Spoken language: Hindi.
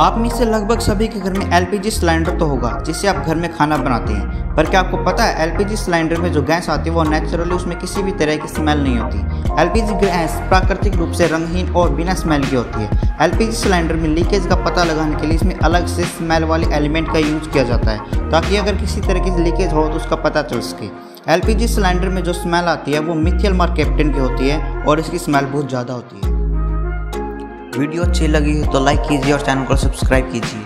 आप में से लगभग सभी के घर में एलपीजी सिलेंडर तो होगा जिससे आप घर में खाना बनाते हैं। पर क्या आपको पता है, एलपीजी सिलेंडर में जो गैस आती है, वो नेचुरली उसमें किसी भी तरह की स्मेल नहीं होती। एलपीजी गैस प्राकृतिक रूप से रंगहीन और बिना स्मेल की होती है। एलपीजी सिलेंडर में लीकेज का पता लगाने के लिए इसमें अलग से स्मेल वाले एलिमेंट का यूज़ किया जाता है, ताकि अगर किसी तरह की लीकेज हो तो उसका पता चल सके। एलपीजी सिलेंडर में जो स्मेल आती है, वो मिथियल मार कैप्टन की होती है, और इसकी स्मेल बहुत ज़्यादा होती है। वीडियो अच्छी लगी हो तो लाइक कीजिए और चैनल को सब्सक्राइब कीजिए।